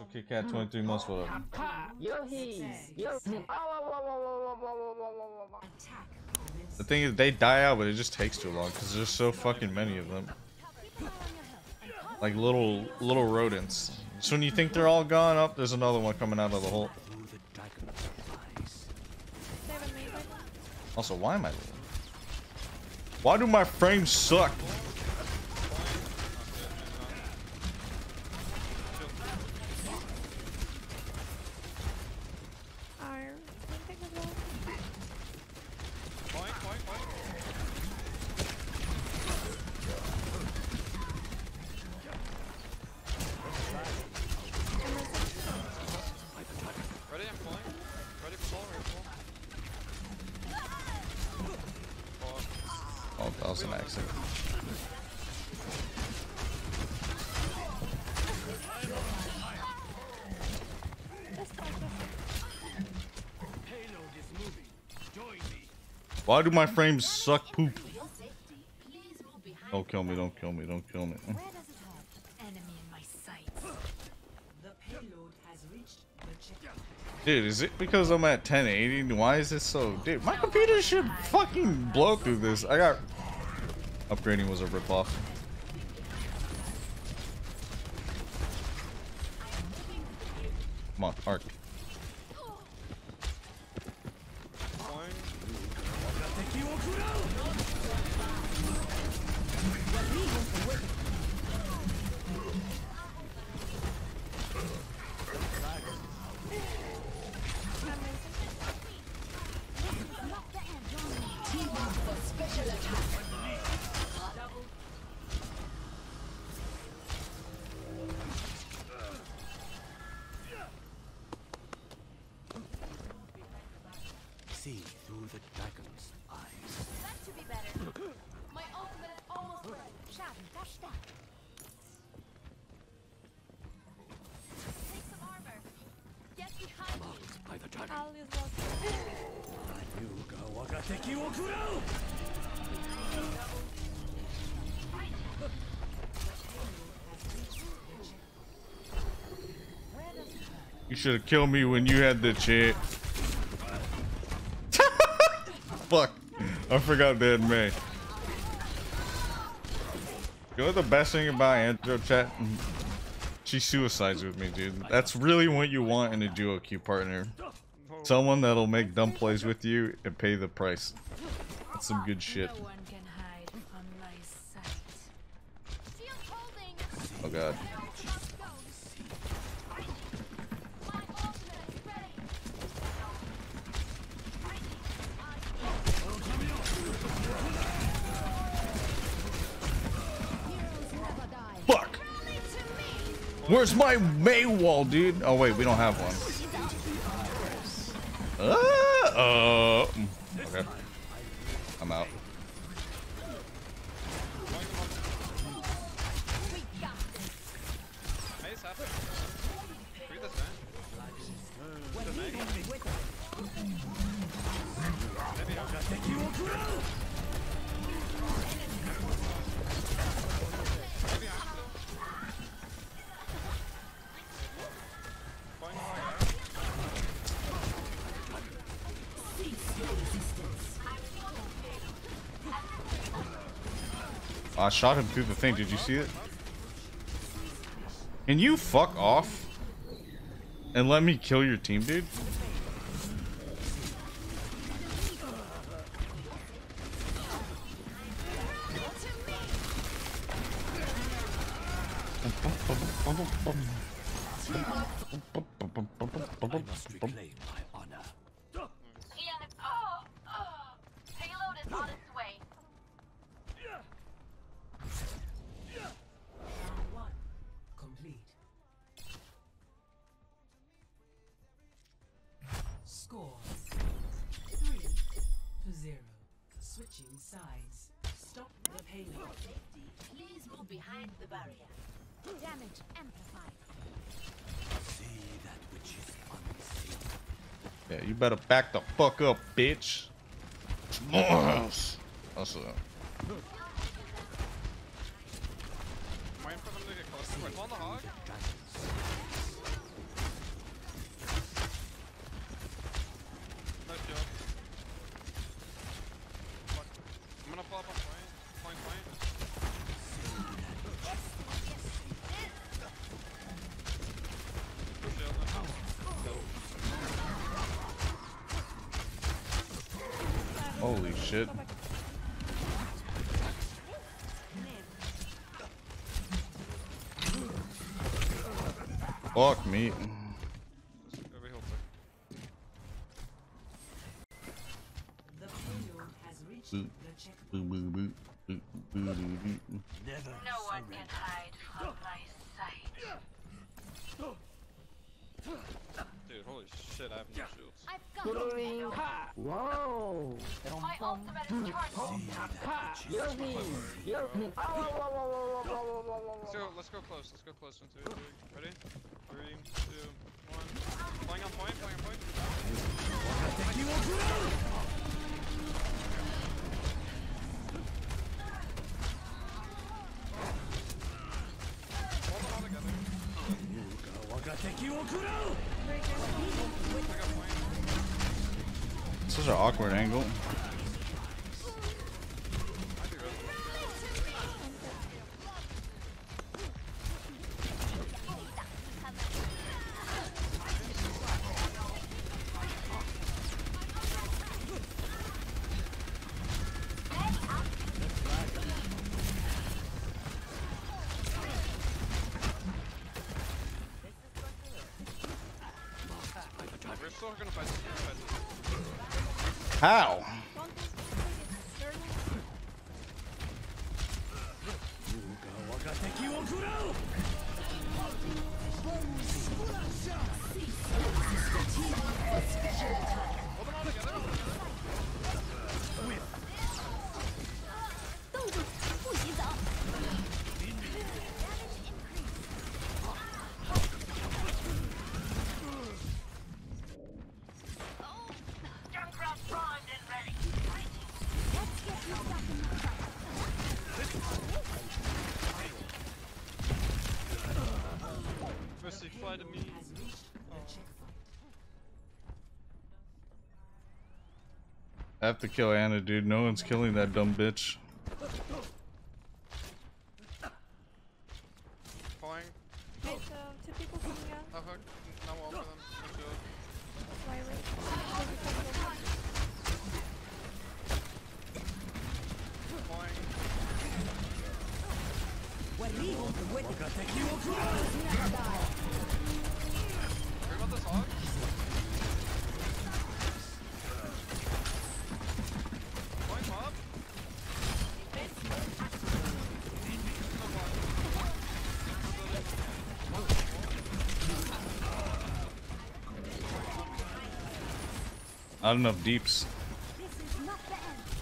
Also, Kit Kat 23 months. Yohi! Yohi! The thing is, they die out, but it just takes too long because there's so fucking many of them. Like little little rodents. So when you think they're all gone up, there's another one coming out of the hole. Also, why am I? Why do my frames suck? Point, point, point. Ready, I'm pulling. Ready for pull, ready for pull. Fuck. Oh, that was an accident. Why do my frames suck poop? Don't kill me, don't kill me, don't kill me. Where does it hurt? Enemy in my sights. The payload has reached the checkpoint. Dude, is it because I'm at 1080? Why is this so... Dude, my computer should fucking blow through this. I got... Upgrading was a ripoff. Come on, Arc. Ryuga wagateki wo kurau! You should have killed me when you had the chance. Fuck. I forgot had Mei. You know the best thing about Andro chat? She suicides with me, dude. That's really what you want in a duo queue partner. Someone that'll make dumb plays with you and pay the price. That's some good shit. No one can hide from my sight. Shield holding. Oh god. My ultimate is ready. Fuck! Where's my Mei wall, dude? Oh wait, we don't have one. Uh, uh, okay. I'm out. Maze happened. I shot him through the thing. Did you see it? Can you fuck off? And let me kill your team, dude? I must reclaim my you better back the fuck up, bitch. Yes. That's I'm waiting for them. Wait, on the hog. Fuck me. Never no one can hide from my sight. Dude, holy shit, I have no shields. I've got Green. Whoa! My ultimate is charged. You're me! You're me! Oh, whoa, whoa, whoa, whoa, whoa! Let's go, let's go close, let's go close. One, two, three. Ready? Three, two, one. Playing on point, playing on point. Wo kurau! Pick up point. Such an awkward angle. How? Have to kill Ana, dude. No one's killing that dumb bitch. Flying. Okay, so two people coming out. Oh, hook. No wall for them. No Not enough deeps.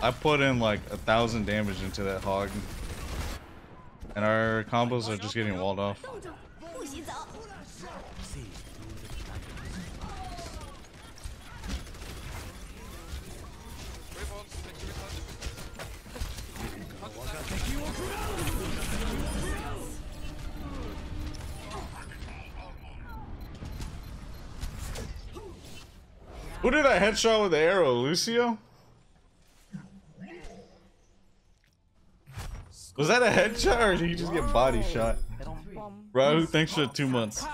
I put in like a thousand damage into that hog. And our combos are just getting walled off. Who did I headshot with the arrow? Lucio? Was that a headshot or did he just get body shot? Bro, who thinks for two months?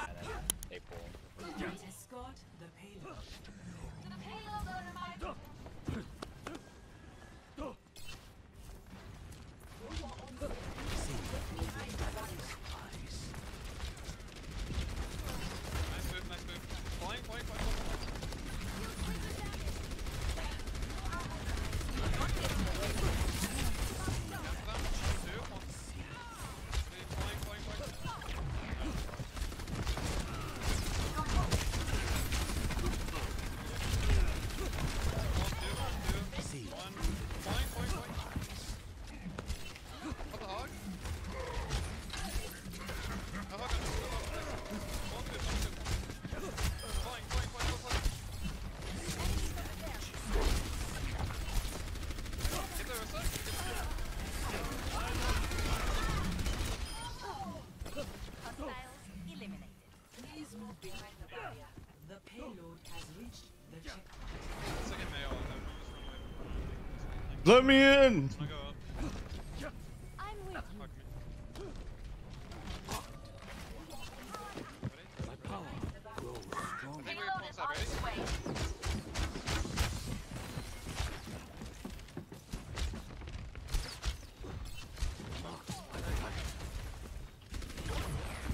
Let me in!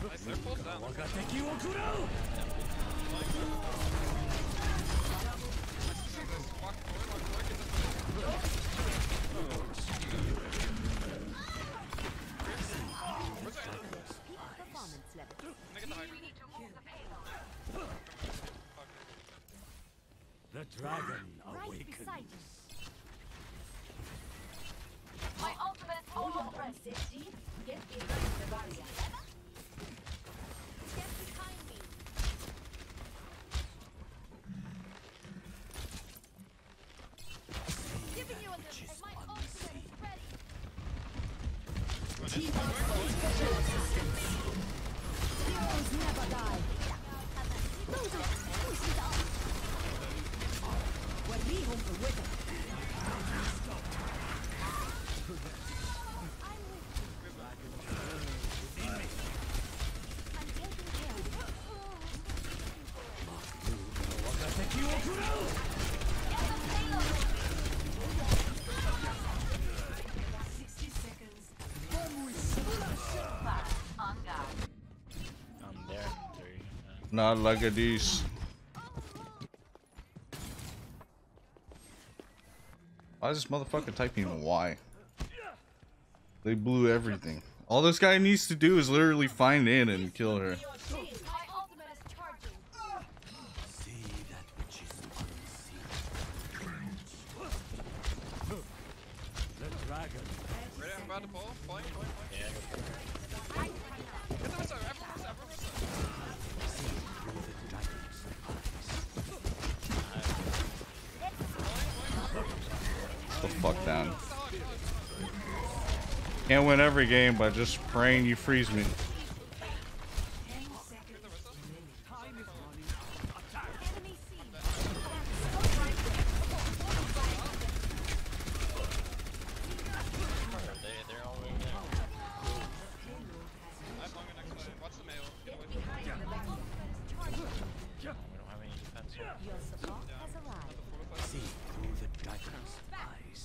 Nice, they're full down. Not like a these. Why is this motherfucker typing Y? They blew everything. All this guy needs to do is literally find in and kill her. Yeah. Get the missile. After missile. After missile. see through the dragon's eyes. The fuck down. Can't win every game by just praying you freeze me. Your support has arrived. See through the dragon's eyes.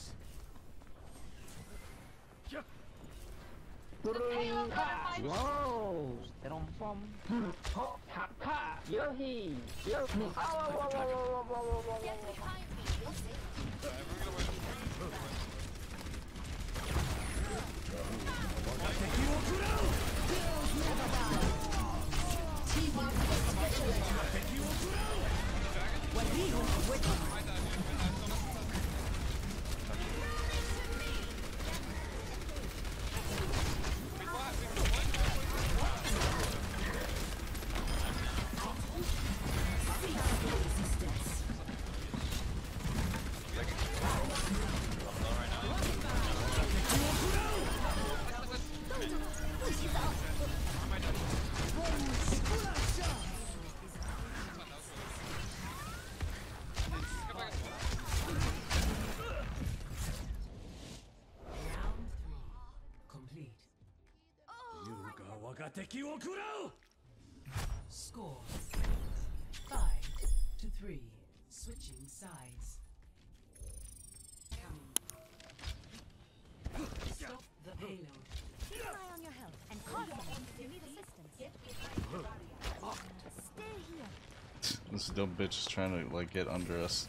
Whoa! Terong pom. Hop, hop, ha! Yohi! Yohi! Ow, ow, ow, ow, ow, ow, ow, ow, Get ow. behind me. Yeah, everyone get away from me. Round 敵を食らう Score. Five to three. Switching sides. Stop the payload. Keep an eye on your health and call them if you need assistance. Stay here. This dumb bitch is trying to like get under us.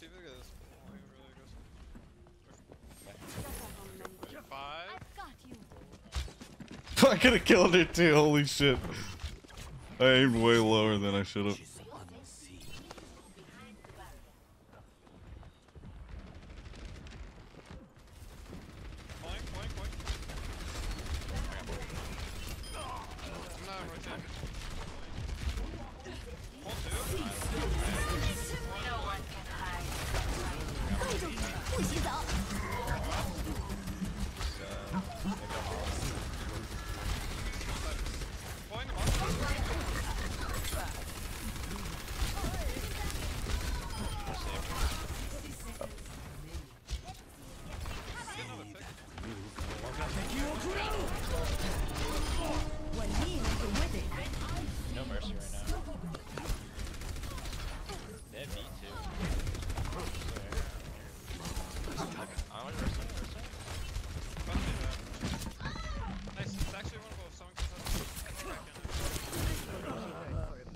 see if they get this point really aggressive. Five. I've got you. I could have killed her too, holy shit. I aimed way lower than I should have.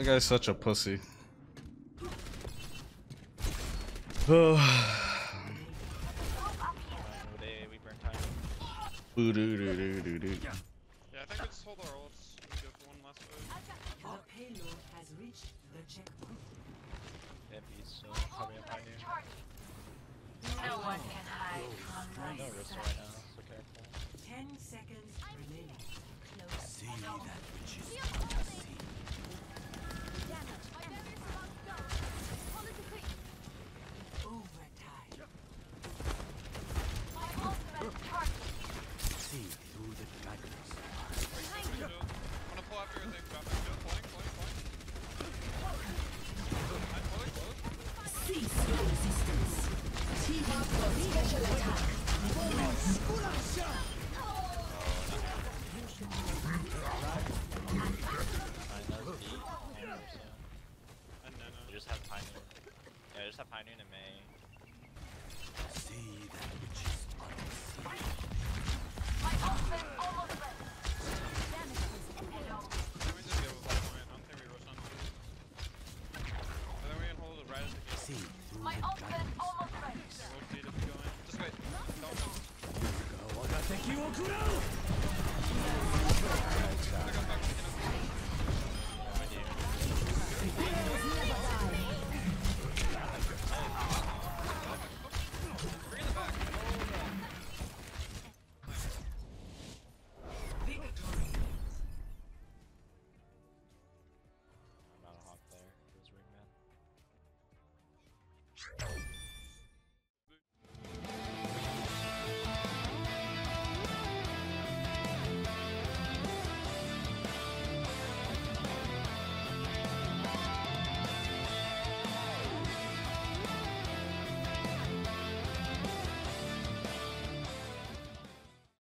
That guy's such a pussy. Yeah, I think hold our ults. Go for one last. Our payload has reached the checkpoint. Yeah, so probably up high. No one can hide from No risk right now, so careful. Ten seconds remaining. See that. an enemy.